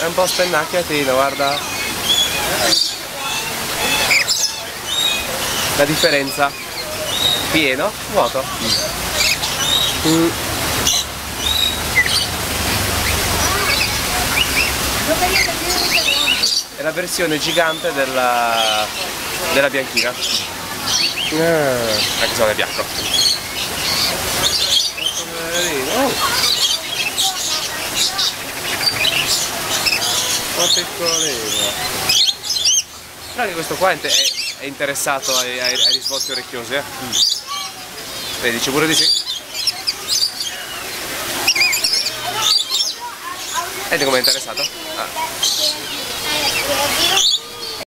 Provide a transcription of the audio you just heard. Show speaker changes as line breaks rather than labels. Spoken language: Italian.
È un po' spennacchiatino, guarda. La differenza. Pieno, vuoto. Mm. È la versione gigante della, della bianchina. Eh, anche se non è bianco. Ma piccolino. Però anche questo qua è, è interessato ai, ai, ai, risvolti orecchiosi, eh? Mm. Vedi, dice pure di sì. Vedi com'è interessato? Ah.